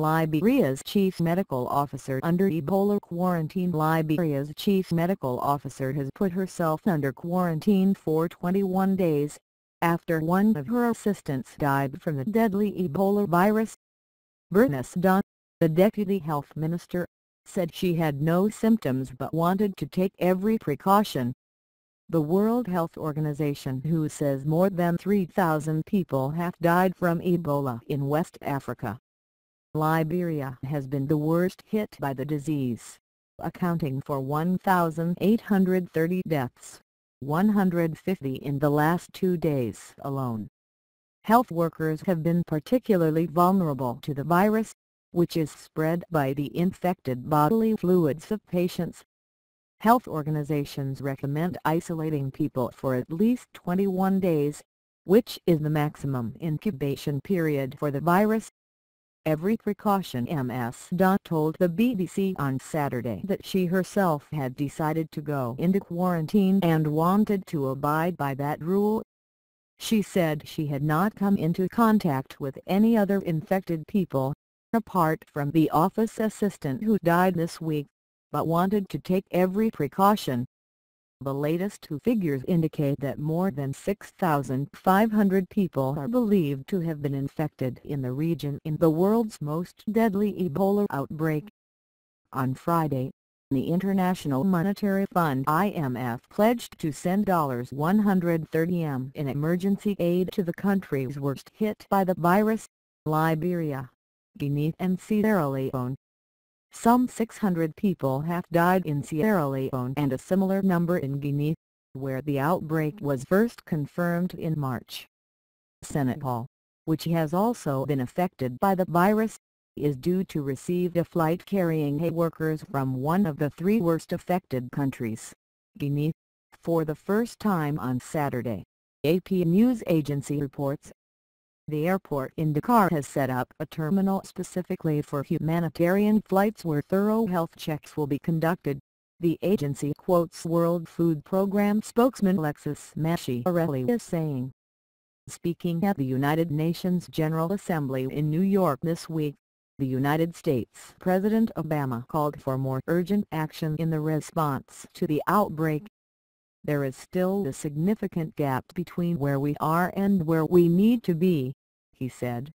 Liberia's chief medical officer under Ebola quarantine Liberia's chief medical officer has put herself under quarantine for 21 days, after one of her assistants died from the deadly Ebola virus. Bernice Dahn, the deputy health minister, said she had no symptoms but wanted to take every precaution. The World Health Organization WHO says more than 3,000 people have died from Ebola in West Africa Liberia has been the worst hit by the disease, accounting for 1,830 deaths, 150 in the last two days alone. Health workers have been particularly vulnerable to the virus, which is spread by the infected bodily fluids of patients. Health organizations recommend isolating people for at least 21 days, which is the maximum incubation period for the virus every precaution Ms. Dahn told the BBC on Saturday that she herself had decided to go into quarantine and wanted to abide by that rule. She said she had not come into contact with any other infected people, apart from the office assistant who died this week, but wanted to take every precaution the latest two figures indicate that more than 6,500 people are believed to have been infected in the region in the world's most deadly Ebola outbreak. On Friday, the International Monetary Fund IMF pledged to send 130m in emergency aid to the countries worst hit by the virus, Liberia, Guinea and Sierra Leone. Some 600 people have died in Sierra Leone and a similar number in Guinea, where the outbreak was first confirmed in March. Senegal, which has also been affected by the virus, is due to receive a flight carrying hay workers from one of the three worst affected countries, Guinea, for the first time on Saturday, AP news agency reports. The airport in Dakar has set up a terminal specifically for humanitarian flights where thorough health checks will be conducted. The agency quotes World Food Program spokesman Alexis Masciarelli as saying. Speaking at the United Nations General Assembly in New York this week, the United States President Obama called for more urgent action in the response to the outbreak. There is still a significant gap between where we are and where we need to be, he said.